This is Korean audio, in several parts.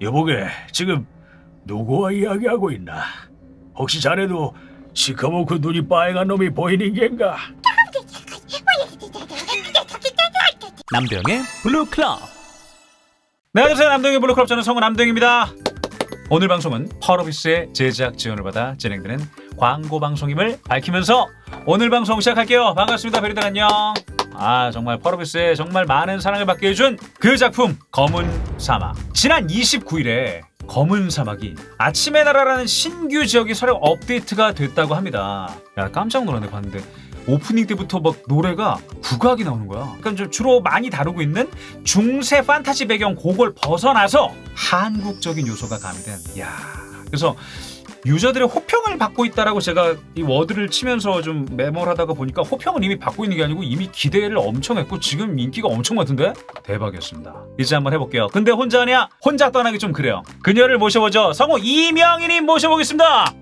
여보게, 지금 누구와 이야기하고 있나? 혹시 자네도 시커멓고 눈이 빨간 놈이 보이는 겐가? 남도형의 블루클럽. 네 안녕하세요. 남도형의 블루클럽. 저는 성우 남도형입니다. 오늘 방송은 펄어비스의 제작 지원을 받아 진행되는 광고 방송임을 밝히면서 오늘 방송 시작할게요. 반갑습니다. 베리들 안녕 아 정말 펄어비스의 정말 많은 사랑을 받게 해준 그 작품 검은 사막 지난 29일에 검은 사막이 아침의 나라라는 신규 지역이 새로 업데이트가 됐다고 합니다 야 깜짝 놀랐네 봤는데 오프닝 때부터 막 노래가 국악이 나오는 거야. 그러니까 좀 주로 많이 다루고 있는 중세 판타지 배경 그걸 벗어나서 한국적인 요소가 가미된. 야. 그래서 유저들의 호평을 받고 있다라고 제가 이 워드를 치면서 좀 메모를 하다가 보니까 호평은 이미 받고 있는 게 아니고 이미 기대를 엄청 했고 지금 인기가 엄청 많던데 대박이었습니다. 이제 한번 해볼게요. 근데 혼자 하냐? 혼자 떠나기 좀 그래요. 그녀를 모셔보죠. 성우 이명희님 모셔보겠습니다.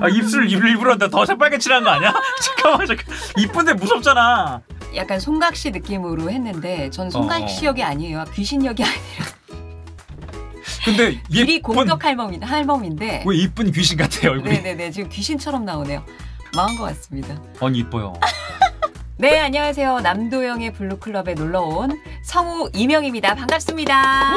아, 입술 일부러 더 새빨개 칠한 거 아니야? 잠깐만 잠깐 이쁜데 무섭잖아 약간 송각시 느낌으로 했는데 전 송각시 역이 아니에요. 귀신 역이 아니에요. 근데 길이 예쁜 공덕 할멈인데 할멈인데. 왜 이쁜 귀신 같아 얼굴이 네네네 지금 귀신처럼 나오네요. 망한 것 같습니다. 언니 이뻐요 네 안녕하세요 남도영의 블루클럽에 놀러온 성우 이명입니다. 반갑습니다.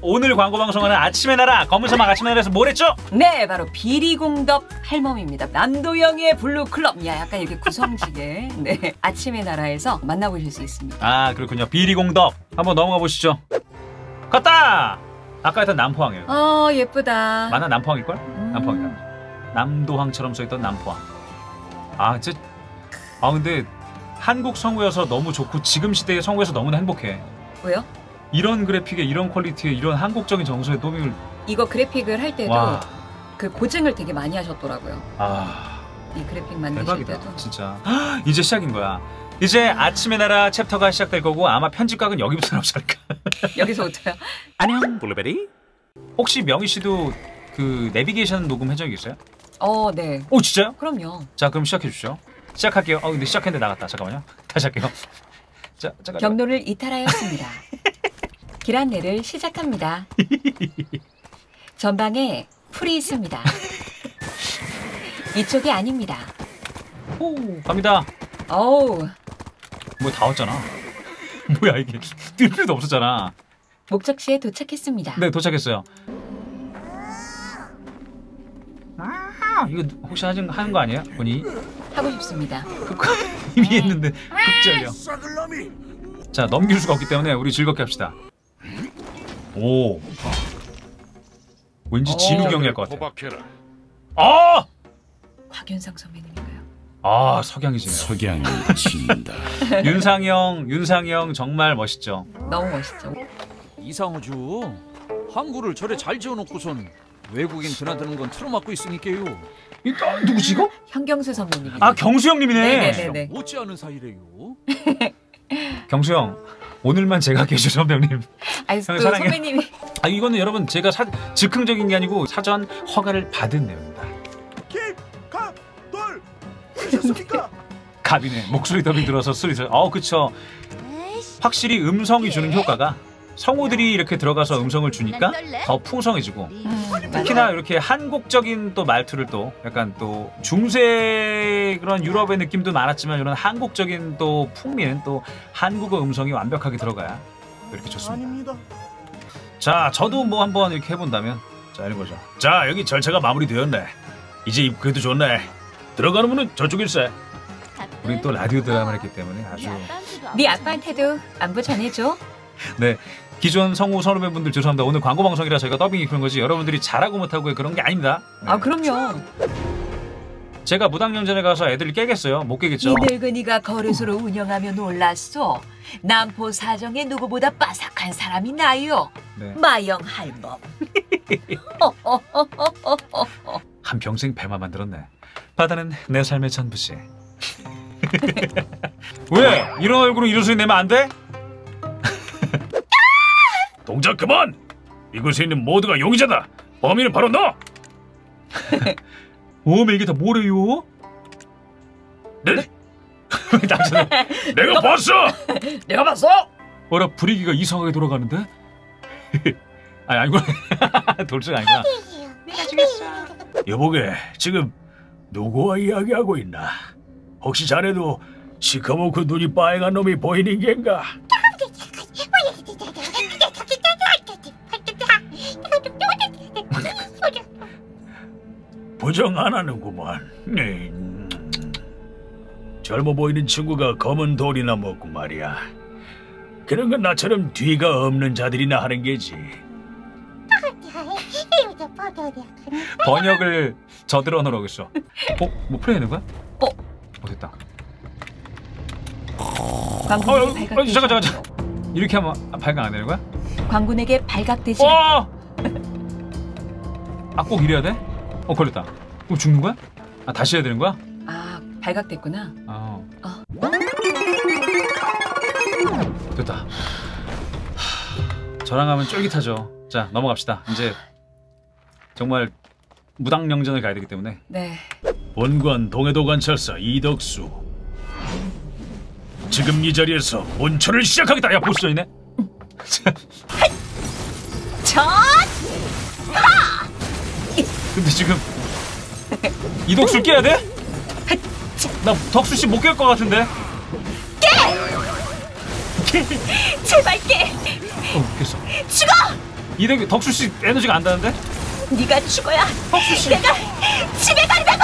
오늘 광고 방송하는 아침의 나라 검은사막 아침의 나라에서 뭘 했죠? 네 바로 비리공덕 할멈입니다. 남도영의 블루클럽 야 약간 이렇게 구성지게 네 아침의 나라에서 만나보실 수 있습니다. 아 그렇군요 비리공덕 한번 넘어가 보시죠 갔다 아까 했던 남포항이에요 어 예쁘다. 맞나 남포항일걸? 음. 남포항이다 남도항처럼 써있던 남포항 아 진짜 아 근데 한국 성우여서 너무 좋고 지금 시대의 성우여서 너무나 행복해 왜요? 이런 그래픽에 이런 퀄리티에 이런 한국적인 정서의 도움을 이거 그래픽을 할 때도 와, 그 고증을 되게 많이 하셨더라고요. 아 이 그래픽 만드실 대박이다 때도. 진짜 헉, 이제 시작인 거야 이제 아침의 나라 챕터가 시작될 거고 아마 편집각은 여기부터 나오지 않을까 여기서부터요. 안녕 블루베리 혹시 명희 씨도 그 내비게이션 녹음 해 적이 있어요? 어, 네. 오 진짜요? 그럼요. 자 그럼 시작해 주시죠 시작할게요 어 근데 시작했는데 나갔다 잠깐만요 다시 할게요 자 잠깐 경로를 이탈하였습니다. 길 안내를 시작합니다. 전방에 풀이 있습니다. 이쪽이 아닙니다. 오 갑니다 어우, 뭐 다 왔잖아 뭐야 이게 뛸 필요도 없었잖아 목적지에 도착했습니다. 네 도착했어요. 아 이거 혹시 하는 하는 거 아니에요? 본인이 하고 싶습니다. 이미 했는데 흑절려. 자 넘길 수가 없기 때문에 우리 즐겁게 합시다. 오. 왠지 진우 경기할 것 같아. 도박해라. 아! 곽윤상 선배님인가요? 아 석양이지네. 석양이 진다. 윤상형, 윤상형 정말 멋있죠. 너무 멋있죠. 이상우주 항구를 저래 잘 지어놓고선 외국인 드나드는 건 틀어막고 있으니까요 이 아, 누구지 이거? 현경수 선배님입니다. 아 경수 형님이네. 네네네네. 못지않은 사이래요 경수 형 오늘만 제가 계셔 선배님. 아니, 또 형님 사랑해요. 선배님이 아 이거는 여러분 제가 사, 즉흥적인 게 아니고 사전 허가를 받은 내용 되셨습니까? 가비네 목소리 더빙 들어서 소리 들어. 어 그쵸. 확실히 음성이 주는 효과가 성우들이 이렇게 들어가서 음성을 주니까 더 풍성해지고 음, 특히나. 이렇게 한국적인 또 말투를 또 약간 또 중세 그런 유럽의 느낌도 많았지만 이런 한국적인 또 풍미는 또 한국어 음성이 완벽하게 들어가야 이렇게 좋습니다. 자, 저도 뭐 한번 이렇게 해본다면 자 이런 거죠. 자, 여기 절차가 마무리되었네. 이제 입구에도 좋네. 들어가는 문은 저쪽일세. 우리 또 라디오 드라마를 했기 때문에 아주 네 아빠한테도 안부 전해줘. 네 기존 성우 선후배분들 죄송합니다. 오늘 광고 방송이라 저희가 더빙이 그런 거지 여러분들이 잘하고 못하고 그런 게 아닙니다. 네. 아 그럼요. 제가 무당영전에 가서 애들을 깨겠어요? 못 깨겠죠? 이 늙은이가 거래소를 운영하며 놀랐어. 남포 사정에 누구보다 빠삭한 사람이 나요. 네. 마영 할멈. 한 평생 배만 만들었네. 바다는 내 삶의 전부지. 왜 이런 얼굴로 이런 소리 내면 안 돼? 동작 그만! 이곳에 있는 모두가 용의자다. 범인은 바로 너. 오메 이게 다 뭐래요? 네? 당신은 내가 봤어. 내가 봤어. 어라 분위기가 이상하게 돌아가는데? 아니 아니구나 돌쇠가 아니구나 여보게 지금 누구와 이야기하고 있나? 혹시 자네도 시커멓고 눈이 빨간 놈이 보이는 겐가? 부정 안 하는구만. 음. 젊어 보이는 친구가 검은 돌이나 먹고 말이야. 그런 건 나처럼 뒤가 없는 자들이나 하는 게지. 번역을 저들어 놓으라고 했어 어? 뭐 플레이하는 거야? 어. 어 됐다 광군에게 어, 어, 발각되지 잠깐, 잠깐, 않도록. 이렇게 하면 발각 안 되는 거야? 광군에게 발각되지. 어! 아꼭 이래야 돼? 어 걸렸다 그럼 죽는 거야? 아 다시 해야 되는 거야? 아 발각됐구나. 아 어. 됐다 하, 저랑 하면 쫄깃하죠 자 넘어갑시다 이제 정말 무당령전을 가야 되기 때문에 네. 본관 동해도 관찰사 이덕수. 지금 이 자리에서 온천을 시작하겠다. 야, 보스전이네 전 근데 지금 이독술 깨야 돼? 나 덕수 씨 못 깰 것 같은데 제발 깨. 어 깼어 죽어. 이덕 덕수 씨 에너지가 안 닿는데? 네가 죽어야 내가 집에 간다고.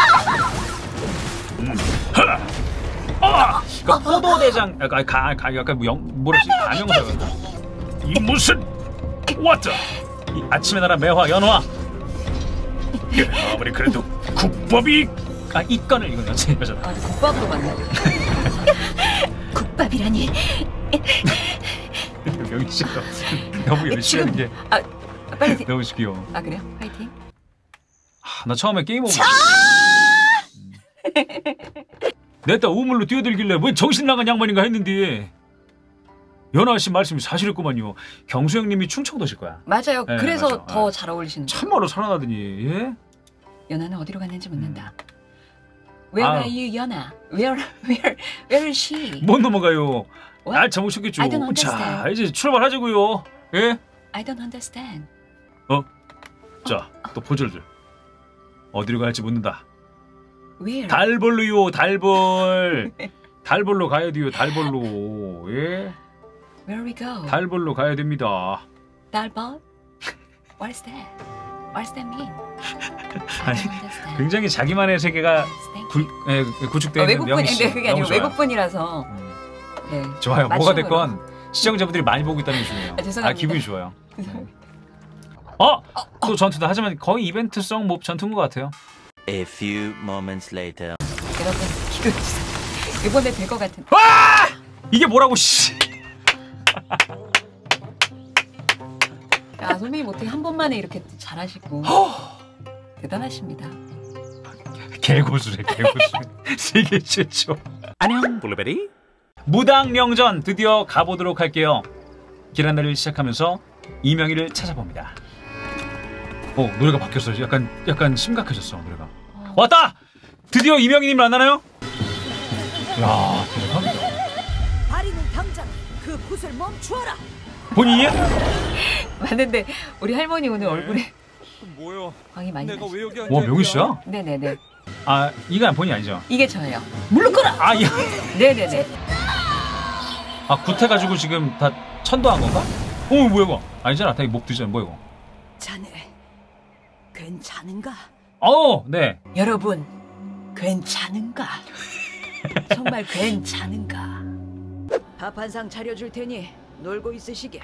그러니까 포도대장 약간 가, 가 약간 뭐 영, 뭐라지? 가명사 이 무슨 왔다. 이 아침에 나라 매화 연화. 아무리 그래도 국법이 아 이건을 이건 여자 여자다 아, 국밥으로 맞네. 국밥이라니. 명희 씨가 너무 열심히 하는 게. 아 빨리. 디- 너무 귀여워 아 그래요? 파이팅. 아, 나 처음에 게임 오브 내딸 우물로 뛰어들길래 왜 정신 나간 양반인가 했는데 연아 씨 말씀이 사실이구만요 경수 형님이 충청도실 거야 맞아요. 네, 그래서 맞아. 더 아. 잘 어울리시는. 참말로 살아나더니 예? 연아는 어디로 갔는지 묻는다. Where 아. are you, 연아? Where, where, where is she? 못 넘어가요 What? 아 I don't 자. 이제 출발하자고요 예? I don't understand. 자 또 포즈들 어디로 갈지 묻는다 Where? 달벌로요 달벌 달벌로 가야 돼요 달벌로 예? Where we go? 달벌로 가야 됩니다 달벌? What's that? What's that mean? 아니. 굉장히 자기만의 세계가 구. 예, 구축되어 어, 있는 외국분, 명희 씨 네, 그게 아니고. 외국분이라서. 음, 네. 좋아요 뭐가 맞춤으로. 됐건 시청자분들이 많이 보고 있다는 게 중요해요 아, 죄송합니다. 기분이 좋아요 어! 또 전투다 하지만 거의 이벤트성 몹 전투인 것 같아요 A few moments later. 여러분 기도해주세요. 이번에 될 것 같은. 이게 뭐라고 씨 야 선배님 어떻게 한 번만에 이렇게 잘하시고 대단하십니다. 개고수래 개고수 세계 최초 안녕, 블루베리. 무당령전 드디어 가보도록 할게요 기란다를 시작하면서 이명희를 찾아봅니다 어 노래가 바뀌었어요 약간 약간 심각해졌어 노래가 왔다 드디어 이명희님 만나나요? 야 대박이다 바리는 당장 그 굿을 멈추어라. 본인이야? 맞는데 우리 할머니 오늘 얼굴에 뭐야? 광이 많이 내가. 왜 여기? 와 명희 씨야? 네네네. 아 이건 본인 아니죠? 이게 저예요. 물러거라. 아, 야. 네네네. 아 굿해가지고 지금 다 천도한 건가? 어 뭐야 이거 아니잖아 다목 뒤잖아 뭐야 이거 자네 괜찮은가? 어, 네. 여러분 괜찮은가? 정말 괜찮은가? 밥 한 상 차려줄 테니 놀고 있으시게.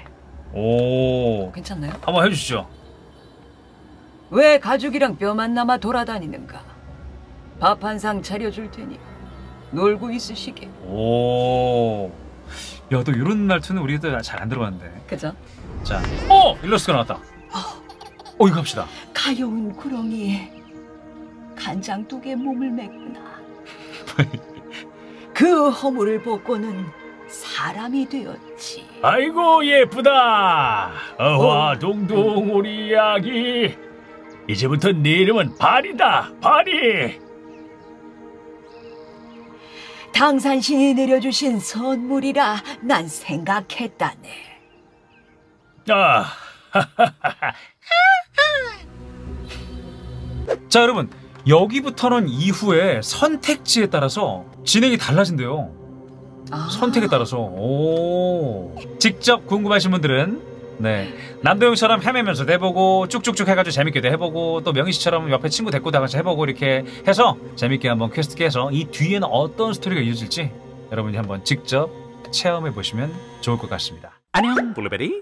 오, 괜찮나요? 한번 해주시죠. 왜 가족이랑 뼈만 남아 돌아다니는가? 밥 한 상 차려줄 테니 놀고 있으시게. 오, 야, 또 이런 말투는 우리가 잘안 들어봤는데. 그죠? 자, 어, 일러스트가 나왔다. 어, 이거 합시다. 가여운 구렁이에 간장 두개 몸을 맸구나. 그 허물을 벗고는 사람이 되었지. 아이고 예쁘다. 어화 동동 우리 아기. 이제부터 네 이름은 발이다. 발이. 당산신이 내려주신 선물이라 난 생각했다네. 아, 자 여러분 여기부터는 이후에 선택지에 따라서 진행이 달라진대요. 아. 선택에 따라서 오 직접 궁금하신 분들은 네 남도형처럼 헤매면서 해보고 쭉쭉쭉 해가지고 재밌게도 해보고 또 명희 씨처럼 옆에 친구 데리고 다 같이 해보고 이렇게 해서 재밌게 한번 퀘스트 깨서 이 뒤에는 어떤 스토리가 이어질지 여러분이 한번 직접 체험해 보시면 좋을 것 같습니다. 안녕, 블루베리.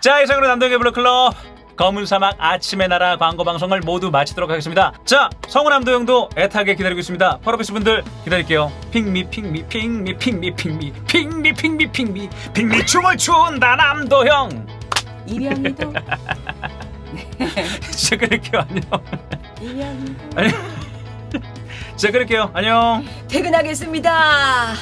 자 이상으로 남도형의 블루클럽 검은 사막 아침의 나라 광고 방송을 모두 마치도록 하겠습니다. 자 성우 남도형도 애타게 기다리고 있습니다. 펄어비스 분들 기다릴게요. 핑미 핑미 핑미 핑미 핑미 핑미 핑미 핑미 핑미 춤을 춘다 남도형. 이량이도 진짜 그럴게요 안녕. 아니 진짜 그럴게요 안녕. 퇴근하겠습니다.